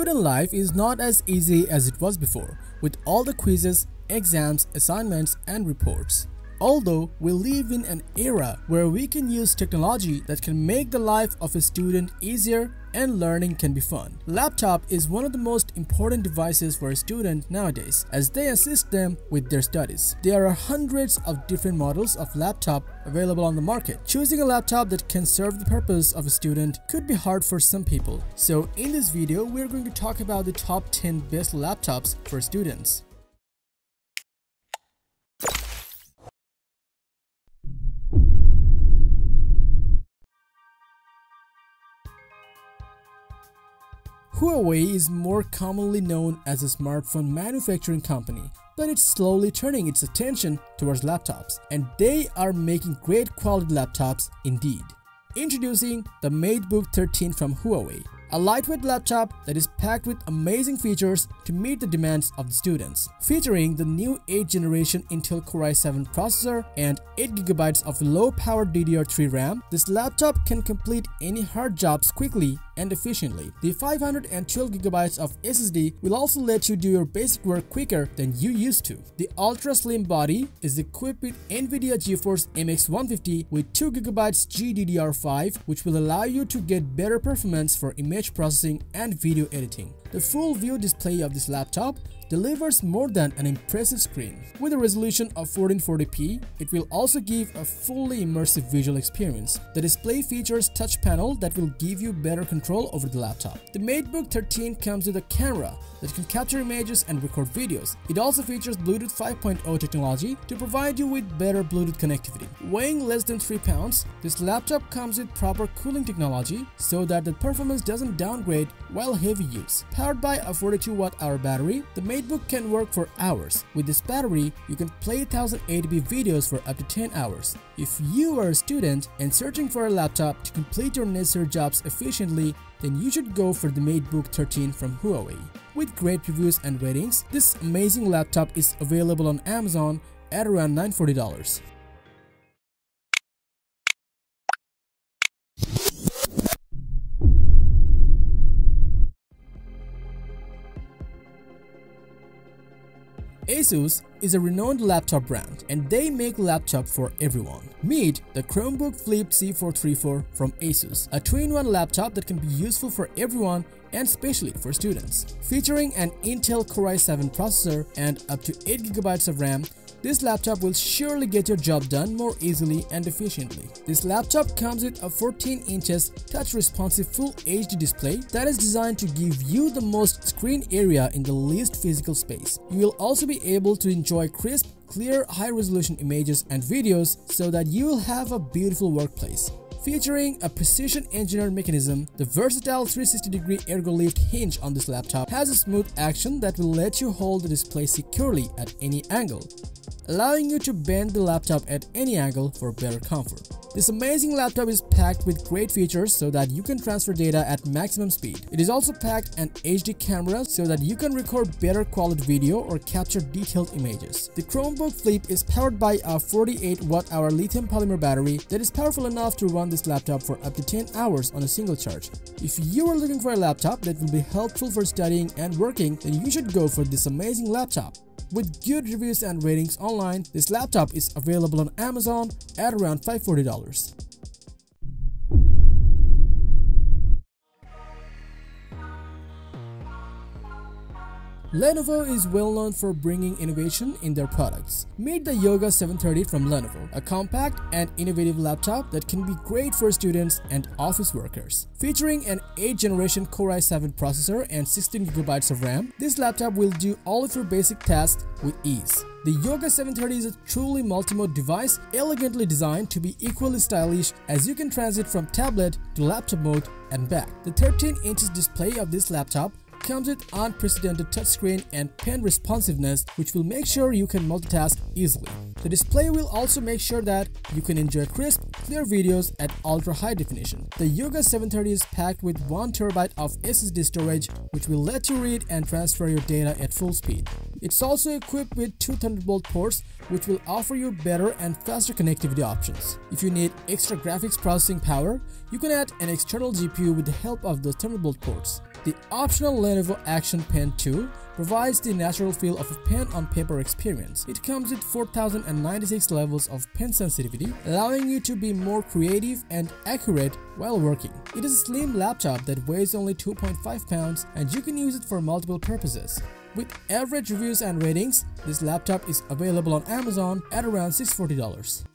Student life is not as easy as it was before, with all the quizzes, exams, assignments, and reports. Although we live in an era where we can use technology that can make the life of a student easier and learning can be fun. Laptop is one of the most important devices for a student nowadays as they assist them with their studies. There are hundreds of different models of laptop available on the market. Choosing a laptop that can serve the purpose of a student could be hard for some people. So in this video, we're going to talk about the top 10 best laptops for students. Huawei is more commonly known as a smartphone manufacturing company, but it's slowly turning its attention towards laptops, and they are making great quality laptops indeed. Introducing the MateBook 13 from Huawei, a lightweight laptop that is packed with amazing features to meet the demands of the students. Featuring the new 8th generation Intel Core i7 processor and 8GB of low-powered DDR3 RAM, this laptop can complete any hard jobs quickly and efficiently. The 512GB of SSD will also let you do your basic work quicker than you used to. The ultra slim body is equipped with NVIDIA GeForce MX 150 with 2GB GDDR5 which will allow you to get better performance for image processing and video editing. The full view display of this laptop delivers more than an impressive screen. With a resolution of 1440p, it will also give a fully immersive visual experience. The display features touch panel that will give you better control over the laptop. The MateBook 13 comes with a camera that can capture images and record videos. It also features Bluetooth 5.0 technology to provide you with better Bluetooth connectivity. Weighing less than 3 pounds, this laptop comes with proper cooling technology so that the performance doesn't downgrade while heavy use. Powered by a 42 watt hour battery, the MateBook can work for hours. With this battery, you can play 1080p videos for up to 10 hours. If you are a student and searching for a laptop to complete your necessary jobs efficiently, then you should go for the MateBook 13 from Huawei. With great reviews and ratings, this amazing laptop is available on Amazon at around $940. Asus is a renowned laptop brand and they make laptop for everyone. Meet the Chromebook Flip C434 from Asus, a 2-in-1 laptop that can be useful for everyone and especially for students. Featuring an Intel Core i7 processor and up to 8GB of RAM, this laptop will surely get your job done more easily and efficiently. This laptop comes with a 14 inches touch responsive full HD display that is designed to give you the most screen area in the least physical space. You will also be able to enjoy crisp, clear, high-resolution images and videos so that you will have a beautiful workplace. Featuring a precision engineered mechanism, the versatile 360 degree ergo lift hinge on this laptop has a smooth action that will let you hold the display securely at any angle allowing you to bend the laptop at any angle for better comfort. This amazing laptop is packed with great features so that you can transfer data at maximum speed. It is also packed an HD camera so that you can record better quality video or capture detailed images. The Chromebook Flip is powered by a 48 watt hour lithium polymer battery that is powerful enough to run this laptop for up to 10 hours on a single charge. If you are looking for a laptop that will be helpful for studying and working, then you should go for this amazing laptop. With good reviews and ratings online, this laptop is available on Amazon at around $540. Lenovo is well known for bringing innovation in their products. Meet the Yoga 730 from Lenovo, a compact and innovative laptop that can be great for students and office workers. Featuring an 8th generation Core i7 processor and 16GB of RAM, this laptop will do all of your basic tasks with ease. The Yoga 730 is a truly multi-mode device elegantly designed to be equally stylish as you can transit from tablet to laptop mode and back. The 13 inches display of this laptop comes with unprecedented touchscreen and pen responsiveness which will make sure you can multitask easily. The display will also make sure that you can enjoy crisp, clear videos at ultra high definition. The Yoga 730 is packed with 1TB of SSD storage which will let you read and transfer your data at full speed. It's also equipped with two Thunderbolt ports which will offer you better and faster connectivity options. If you need extra graphics processing power, you can add an external GPU with the help of the Thunderbolt ports. The optional Lenovo Action Pen 2 provides the natural feel of a pen on paper experience. It comes with 4096 levels of pen sensitivity, allowing you to be more creative and accurate while working. It is a slim laptop that weighs only 2.5 pounds and you can use it for multiple purposes. With average reviews and ratings, this laptop is available on Amazon at around $640.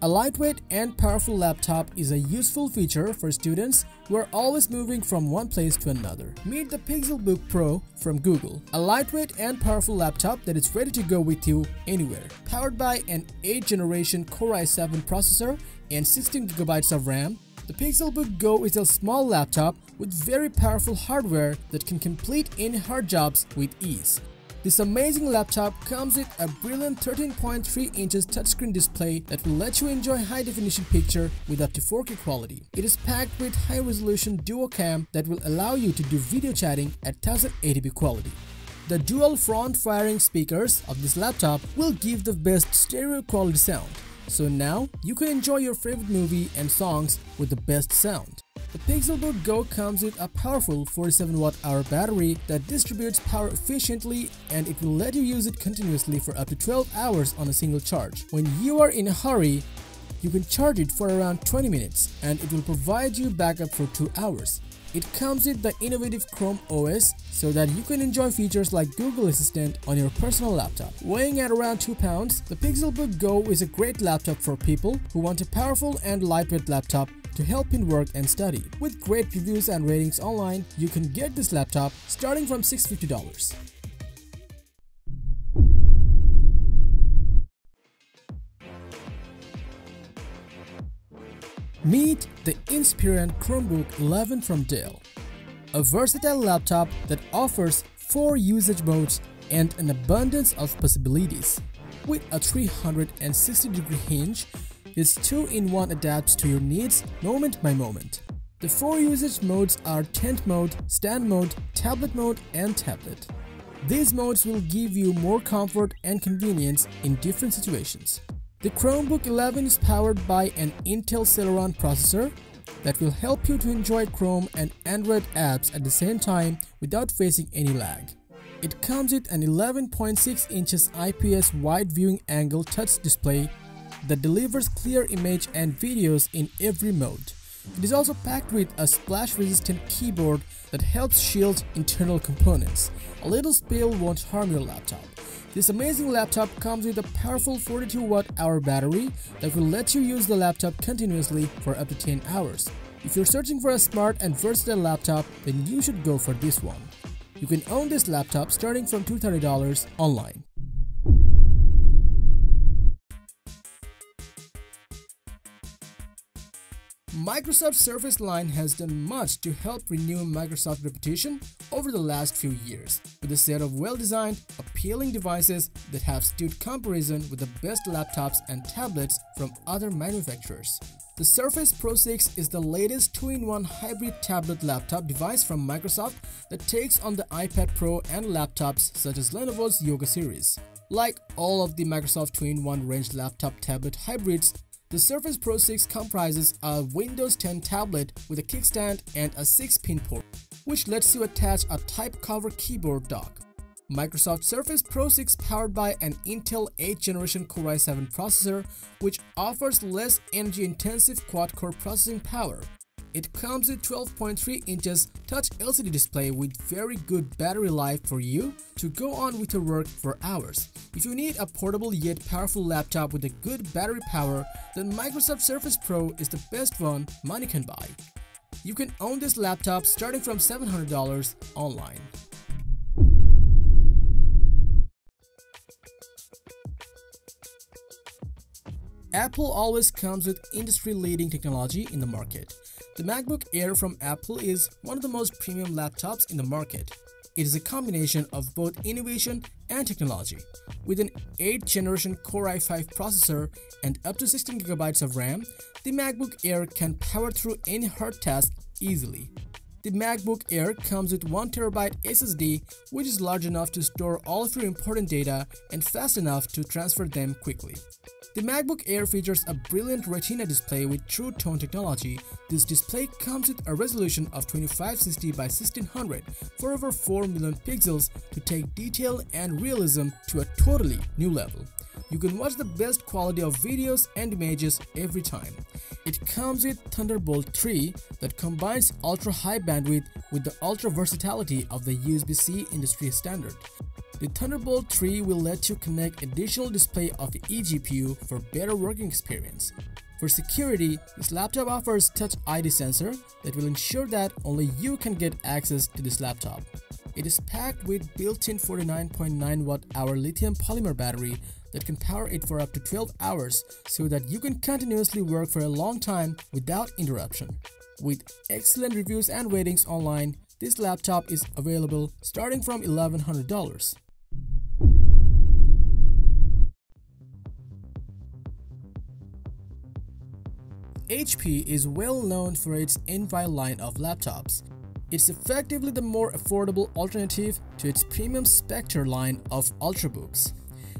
A lightweight and powerful laptop is a useful feature for students who are always moving from one place to another. Meet the Pixelbook Pro from Google, a lightweight and powerful laptop that is ready to go with you anywhere. Powered by an 8th generation Core i7 processor and 16GB of RAM, the Pixelbook Go is a small laptop with very powerful hardware that can complete any hard jobs with ease. This amazing laptop comes with a brilliant 13.3 inches touchscreen display that will let you enjoy high definition picture with up to 4K quality. It is packed with high resolution duo cam that will allow you to do video chatting at 1080p quality. The dual front firing speakers of this laptop will give the best stereo quality sound. So now you can enjoy your favorite movie and songs with the best sound. The Pixelbook Go comes with a powerful 47 watt hour battery that distributes power efficiently and it will let you use it continuously for up to 12 hours on a single charge. When you are in a hurry, you can charge it for around 20 minutes and it will provide you backup for 2 hours. It comes with the innovative Chrome OS so that you can enjoy features like Google Assistant on your personal laptop. Weighing at around 2 pounds, the Pixelbook Go is a great laptop for people who want a powerful and lightweight laptop to help in work and study. With great reviews and ratings online, you can get this laptop starting from $650. Meet the Inspiron Chromebook 11 from Dell, a versatile laptop that offers 4 usage modes and an abundance of possibilities. With a 360 degree hinge its 2-in-1 adapts to your needs moment by moment. The four usage modes are tent mode, stand mode, tablet mode and tablet. These modes will give you more comfort and convenience in different situations. The Chromebook 11 is powered by an Intel Celeron processor that will help you to enjoy Chrome and Android apps at the same time without facing any lag. It comes with an 11.6 inches IPS wide viewing angle touch display that delivers clear image and videos in every mode. It is also packed with a splash-resistant keyboard that helps shield internal components. A little spill won't harm your laptop. This amazing laptop comes with a powerful 42 watt hour battery that will let you use the laptop continuously for up to 10 hours. If you're searching for a smart and versatile laptop, then you should go for this one. You can own this laptop starting from $230 online. Microsoft Surface line has done much to help renew Microsoft's reputation over the last few years, with a set of well-designed, appealing devices that have stood comparison with the best laptops and tablets from other manufacturers. The Surface Pro 6 is the latest 2-in-1 hybrid tablet laptop device from Microsoft that takes on the iPad Pro and laptops such as Lenovo's Yoga series. Like all of the Microsoft 2-in-1 range laptop tablet hybrids, the Surface Pro 6 comprises a Windows 10 tablet with a kickstand and a 6-pin port, which lets you attach a type cover keyboard dock. Microsoft Surface Pro 6 powered by an Intel 8th generation Core i7 processor, which offers less energy-intensive quad-core processing power it comes with 12.3 inches touch LCD display with very good battery life for you to go on with your work for hours. If you need a portable yet powerful laptop with a good battery power, then Microsoft Surface Pro is the best one money can buy. You can own this laptop starting from $700 online. Apple always comes with industry-leading technology in the market. The MacBook Air from Apple is one of the most premium laptops in the market. It is a combination of both innovation and technology. With an 8th generation Core i5 processor and up to 16GB of RAM, the MacBook Air can power through any hard task easily. The MacBook Air comes with 1TB SSD which is large enough to store all of your important data and fast enough to transfer them quickly. The MacBook Air features a brilliant Retina display with True Tone technology. This display comes with a resolution of 2560 by 1600 for over 4 million pixels to take detail and realism to a totally new level. You can watch the best quality of videos and images every time. It comes with Thunderbolt 3 that combines ultra high bandwidth with the ultra versatility of the USB-C industry standard. The Thunderbolt 3 will let you connect additional display of eGPU for better working experience. For security, this laptop offers Touch ID sensor that will ensure that only you can get access to this laptop. It is packed with built-in 49.9 watt hour lithium polymer battery that can power it for up to 12 hours so that you can continuously work for a long time without interruption. With excellent reviews and ratings online, this laptop is available starting from $1100. HP is well known for its Envy line of laptops. It's effectively the more affordable alternative to its premium Spectre line of Ultrabooks.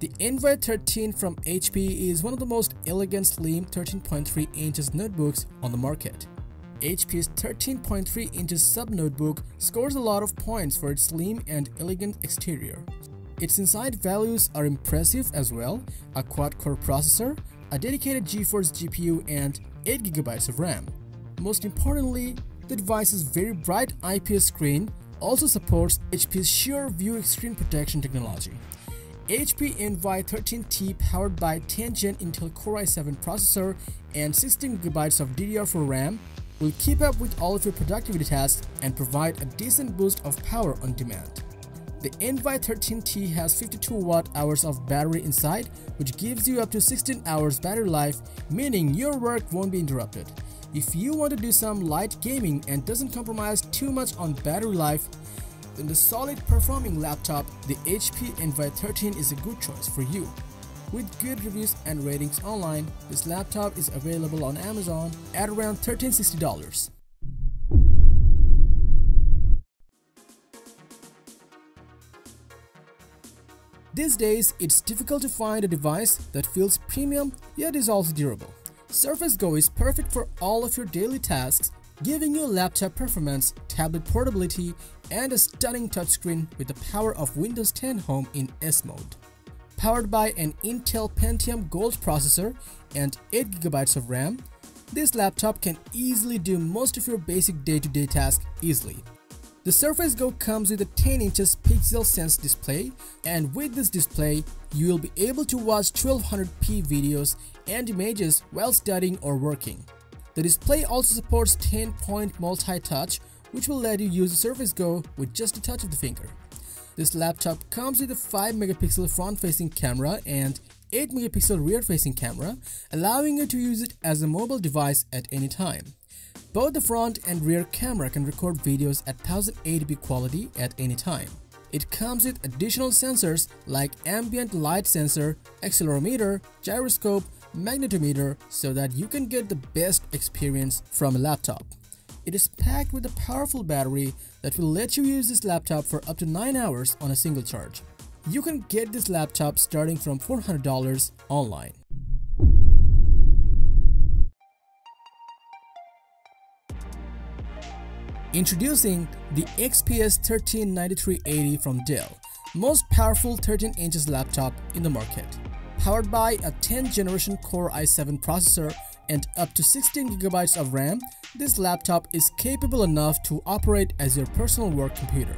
The Envy 13 from HP is one of the most elegant slim 13.3 inches notebooks on the market. HP's 13.3 inches sub-notebook scores a lot of points for its slim and elegant exterior. Its inside values are impressive as well, a quad-core processor, a dedicated GeForce GPU and 8GB of RAM. Most importantly, the device's very bright IPS screen also supports HP's SureView screen protection technology. HP Envy 13T powered by 10th-gen Intel Core i7 processor and 16GB of DDR4 RAM will keep up with all of your productivity tasks and provide a decent boost of power on demand. The Envy 13T has 52 watt hours of battery inside which gives you up to 16 hours battery life meaning your work won't be interrupted. If you want to do some light gaming and doesn't compromise too much on battery life, then the solid performing laptop, the HP Envy 13 is a good choice for you. With good reviews and ratings online, this laptop is available on Amazon at around $1360. These days, it's difficult to find a device that feels premium yet is also durable. Surface Go is perfect for all of your daily tasks, giving you laptop performance, tablet portability, and a stunning touchscreen with the power of Windows 10 Home in S mode. Powered by an Intel Pentium Gold processor and 8GB of RAM, this laptop can easily do most of your basic day-to-day -day tasks easily. The Surface Go comes with a 10 inches Pixel Sense display and with this display, you will be able to watch 1200p videos and images while studying or working. The display also supports 10-point multi-touch which will let you use the Surface Go with just a touch of the finger. This laptop comes with a 5 megapixel front-facing camera and 8 megapixel rear-facing camera, allowing you to use it as a mobile device at any time. Both the front and rear camera can record videos at 1080p quality at any time. It comes with additional sensors like ambient light sensor, accelerometer, gyroscope, magnetometer so that you can get the best experience from a laptop. It is packed with a powerful battery that will let you use this laptop for up to 9 hours on a single charge. You can get this laptop starting from $400 online. Introducing the XPS 139380 from Dell, most powerful 13 inches laptop in the market. Powered by a 10th generation Core i7 processor and up to 16GB of RAM, this laptop is capable enough to operate as your personal work computer.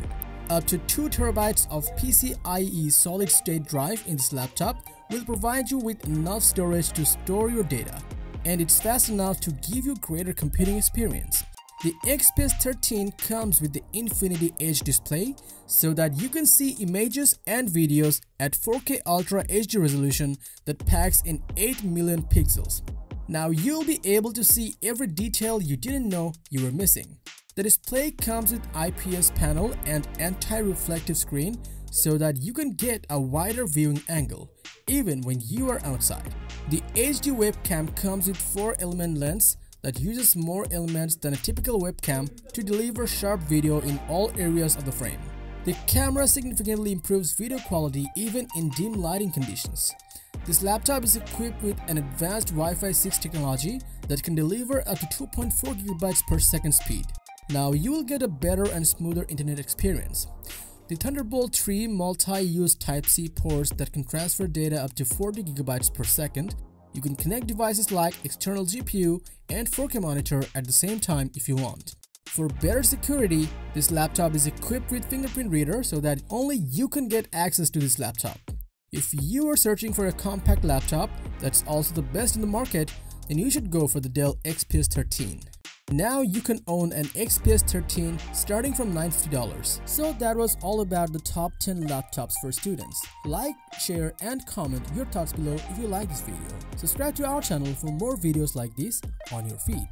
Up to 2TB of PCIe solid-state drive in this laptop will provide you with enough storage to store your data, and it's fast enough to give you greater computing experience. The XPS 13 comes with the Infinity Edge display so that you can see images and videos at 4K Ultra HD resolution that packs in 8 million pixels. Now you'll be able to see every detail you didn't know you were missing. The display comes with IPS panel and anti-reflective screen so that you can get a wider viewing angle even when you are outside. The HD webcam comes with 4 element lens that uses more elements than a typical webcam to deliver sharp video in all areas of the frame. The camera significantly improves video quality even in dim lighting conditions. This laptop is equipped with an advanced Wi-Fi 6 technology that can deliver up to 2.4 GB per second speed. Now you will get a better and smoother internet experience. The Thunderbolt 3 multi-use Type-C ports that can transfer data up to 40 GB per second. You can connect devices like external GPU and 4K monitor at the same time if you want. For better security, this laptop is equipped with fingerprint reader so that only you can get access to this laptop. If you are searching for a compact laptop that's also the best in the market, then you should go for the Dell XPS 13. Now you can own an XPS 13 starting from $950. So that was all about the top 10 laptops for students. Like, share and comment your thoughts below if you like this video. Subscribe to our channel for more videos like this on your feed.